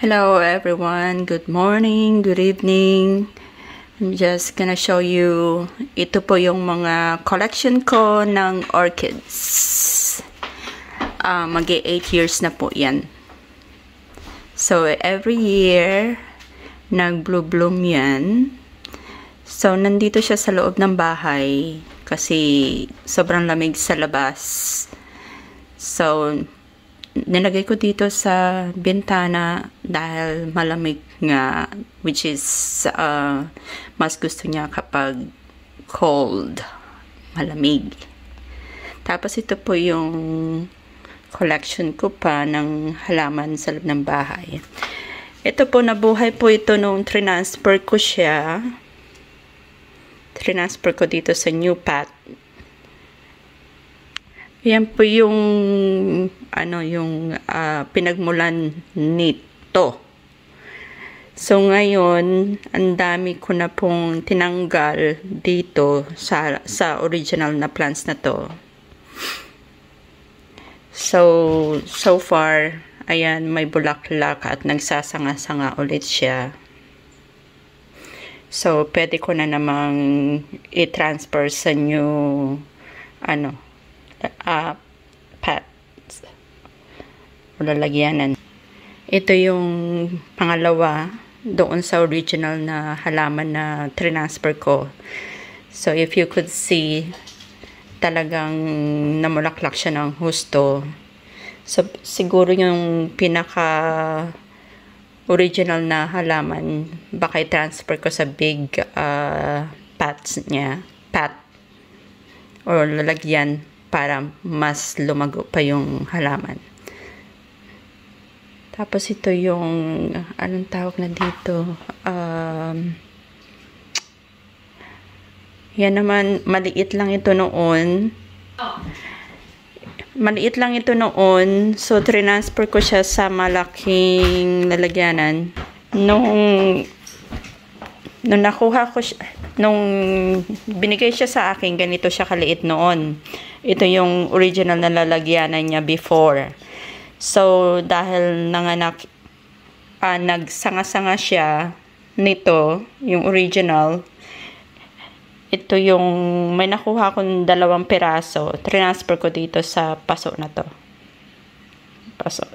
Hello everyone, good morning, good evening. I'm just gonna show you, ito po yung mga collection ko ng orchids. Uh, mag 8 years na po yan. So every year, nag-blue bloom yan. So nandito siya sa loob ng bahay kasi sobrang lamig sa labas. So nilagay ko dito sa bintana dahil malamig nga which is uh, mas gusto niya kapag cold malamig. Tapos ito po yung collection ko pa ng halaman sa loob ng bahay. Ito po nabuhay po ito nung transfer ko siya. Transfer ko dito sa new path yan po yung ano yung uh, pinagmulan nito. So ngayon, ang dami ko na pong tinanggal dito sa sa original na plants na to. So so far, ayan may bulaklak at nagsasanga-sanga ulit siya. So pwede ko na namang i-transfer sa new ano uh, pads o lalagyanan. Ito yung pangalawa doon sa original na halaman na transfer ko. So, if you could see, talagang namulaklak siya ng husto. So, siguro yung pinaka original na halaman, baka i-transfer ko sa big uh, pots niya, pat, or lalagyan para mas lumago pa yung halaman. Tapos ito yung, anong tawag na dito? Um, yan naman, maliit lang ito noon. Maliit lang ito noon. So, transfer ko siya sa malaking lalagyanan. Nung, nung nakuha ko siya, nung binigay siya sa akin, ganito siya kaliit noon. Ito yung original na lalagyanan niya before. So, dahil nanganak, uh, nagsanga-sanga siya nito, yung original, ito yung may nakuha kong dalawang piraso. Transfer ko dito sa paso na to. Paso.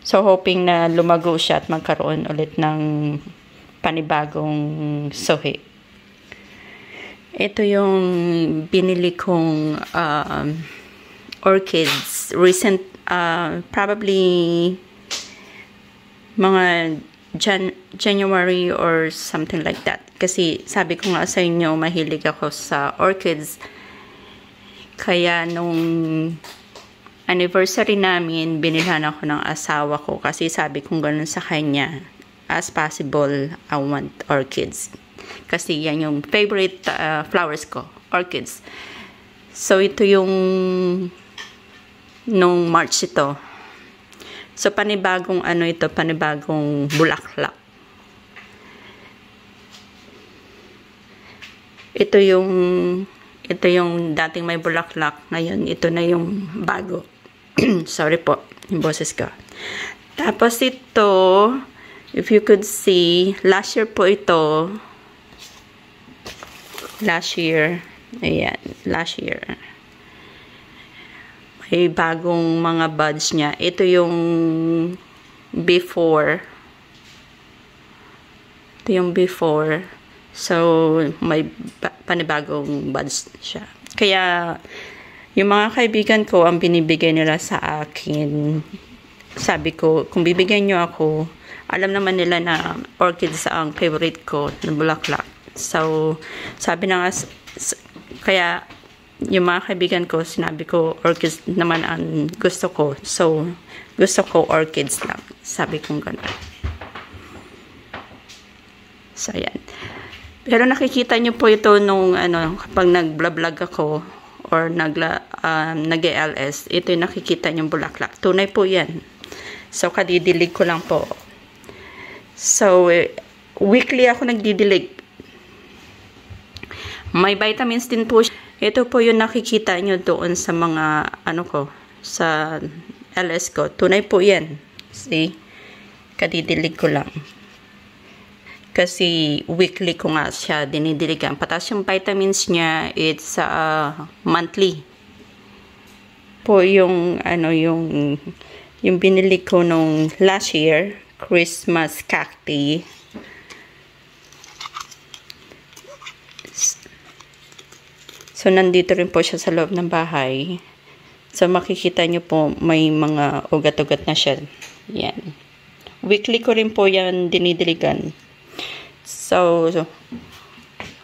So, hoping na lumago siya at magkaroon ulit ng panibagong suhi. Ito yung binili kong uh, orchids. Recent, uh, probably mga Jan January or something like that. Kasi sabi ko nga sa inyo, mahilig ako sa orchids. Kaya nung anniversary namin, binilhan ako ng asawa ko kasi sabi kong ganun sa kanya, as possible, I want orchids. Kasi yan yung favorite uh, flowers ko, orchids. So, ito yung nung March ito. So, panibagong ano ito, panibagong bulaklak. Ito yung ito yung dating may bulaklak. Ngayon, ito na yung bago. Sorry po, yung boses ko. Tapos ito, if you could see, last year po ito, last year. Ayan, last year. May bagong mga buds niya. Ito yung before. Ito yung before. So, may panibagong buds siya. Kaya, yung mga kaibigan ko, ang binibigay nila sa akin, sabi ko, kung bibigyan nyo ako, alam naman nila na orchids ang favorite ko na bulaklak. So, sabi na nga, kaya yung mga kaibigan ko, sinabi ko, orchids naman ang gusto ko. So, gusto ko orchids lang. Sabi kong gano'n. So, ayan. Pero nakikita nyo po ito nung, ano, kapag nag-vlog ako, or nag, um, nag-LS, ito yung nakikita nyo bulaklak. Tunay po yan. So, kadidilig ko lang po. So, weekly ako nagdidilig may vitamins din po. Ito po yung nakikita nyo doon sa mga, ano ko, sa LS ko. Tunay po yan. See? Kadidilig ko lang. Kasi weekly ko nga siya dinidiligan. Patas yung vitamins niya, it's uh, monthly. Po yung, ano, yung, yung binili ko nung last year, Christmas cacti. So, nandito rin po siya sa loob ng bahay. So, makikita nyo po, may mga ugat-ugat na siya. Yan. Weekly ko rin po yan dinidiligan. So, so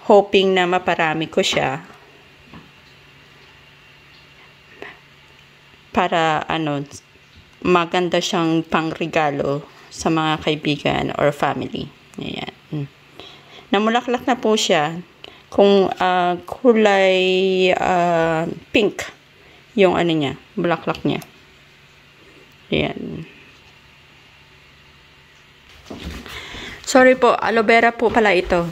hoping na maparami ko siya. Para, ano, maganda siyang pangregalo sa mga kaibigan or family. Ayan. Namulaklak na po siya kung uh, kulay uh, pink yung ano niya, bulaklak niya. Ayan. Sorry po, aloe vera po pala ito.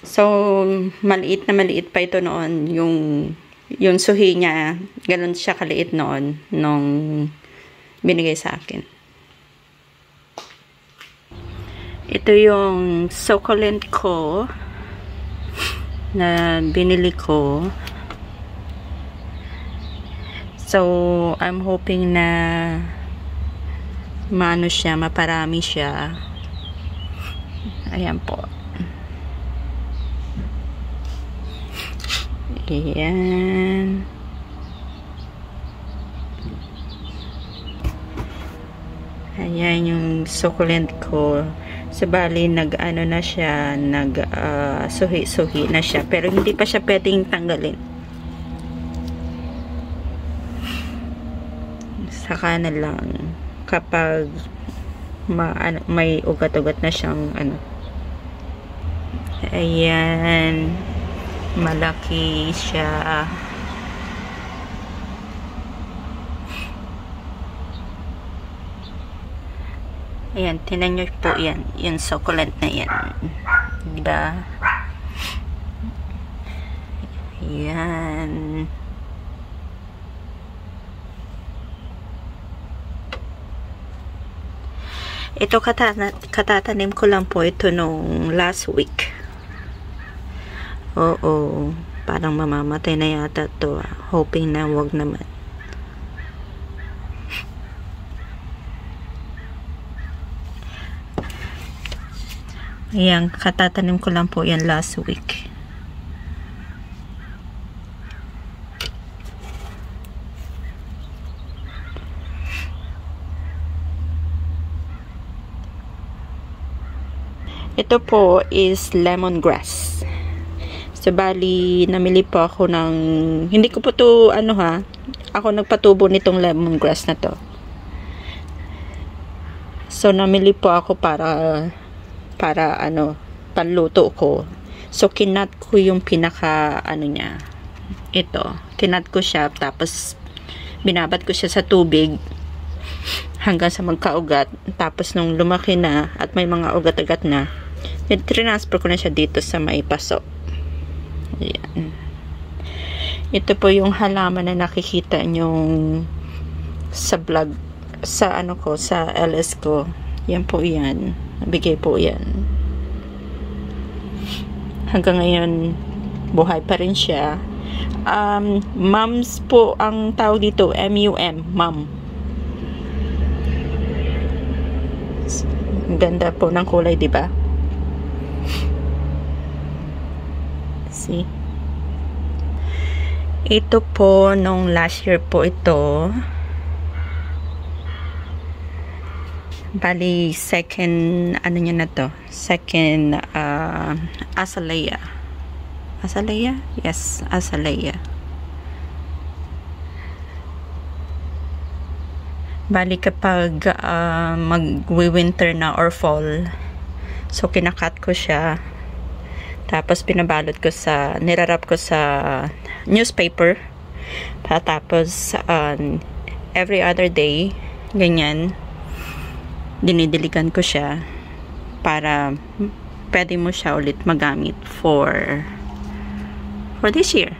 So, maliit na maliit pa ito noon. Yung, yung suhi niya, ganun siya kaliit noon nung binigay sa akin. Ito yung succulent ko na binili ko. So, I'm hoping na maano siya, maparami siya. Ayan po. Ayan. Ayan yung succulent ko. So, bali, nag-ano na siya, nag-suhi-suhi uh, na siya. Pero, hindi pa siya pwedeng tanggalin. Saka na lang, kapag ma, ano, may ugat-ugat na siyang, ano. Ayan. Malaki siya. Ayan, tinan nyo po yan. Yung succulent na yan. Diba? Ayan. Ito katata katatanim ko lang po ito nung last week. Oo. Parang mamamatay na yata to. Hoping na wag naman. Ayan, katatanim ko lang po yan last week. Ito po is lemongrass. So, bali, namili po ako ng, hindi ko po to, ano ha, ako nagpatubo nitong lemongrass na to. So, namili po ako para para ano, panluto ko. So, kinat ko yung pinaka, ano niya, ito. Kinat ko siya, tapos, binabat ko siya sa tubig, hanggang sa magkaugat. Tapos, nung lumaki na, at may mga ugat-ugat na, transfer ko na siya dito sa may paso. Ayan. Ito po yung halaman na nakikita nyong sa vlog, sa ano ko, sa LS ko. Yan po yan. Nabigay po yan. Hanggang ngayon, buhay pa rin siya. Um, mums po ang tawag dito, M-U-M, mum. Ganda po ng kulay, di ba? See? Ito po, nung last year po ito, Bali, second, ano niya na to? Second, uh, Azalea. Azalea? Yes, Azalea. Bali, kapag uh, mag-winter na or fall, so kinakat ko siya. Tapos, pinabalot ko sa, nirarap ko sa newspaper. Tapos, uh, every other day, ganyan, dinidiligan ko siya para pwede mo siya ulit magamit for for this year.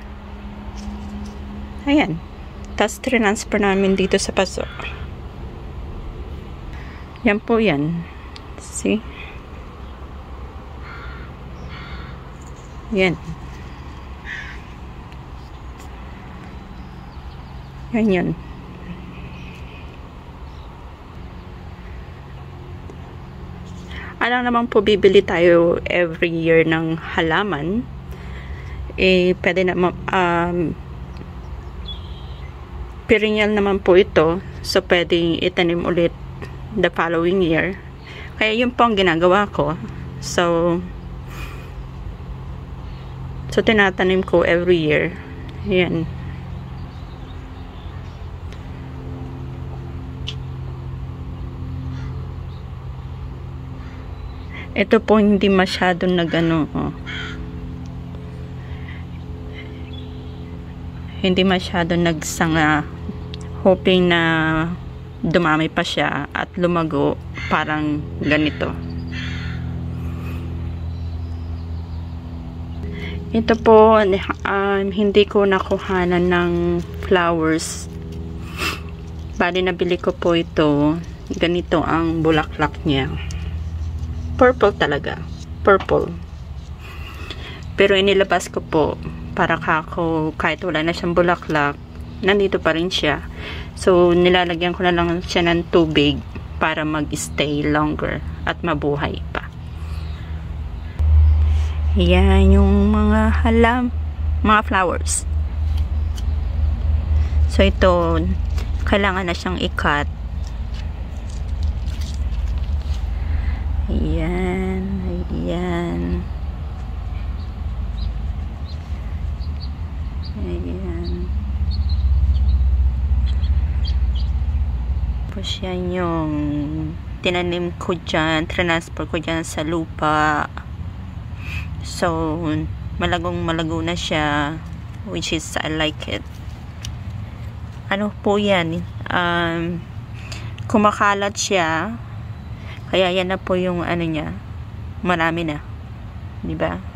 Ayan. Tapos transfer namin dito sa paso. Yan po yan. See? Yan. Yan yun. Alam naman po bibili tayo every year ng halaman. Eh, pwede na, um, perennial naman po ito. So, pwedeng itanim ulit the following year. Kaya yun po ang ginagawa ko. So, so tinatanim ko every year. Ayan. Ito po hindi masyadong nagano oh. Hindi masyadong nagsanga hoping na dumami pa siya at lumago parang ganito. Ito po, um, hindi ko nakuhanan ng flowers. Bali, nabili ko po ito. Ganito ang bulaklak niya. Purple talaga. Purple. Pero inilabas ko po para kako kahit wala na siyang bulaklak, nandito pa rin siya. So, nilalagyan ko na lang siya ng tubig para mag-stay longer at mabuhay pa. Yan yung mga halam, mga flowers. So, ito, kailangan na siyang ikat Ayan. Ayan. Ayan. Tapos yan yung tinanim ko dyan, transfer ko dyan sa lupa. So, malagong malago na siya which is I like it. Ano po yan? Um, kumakalat siya kaya yan na po yung ano niya. Marami na. 'Di ba?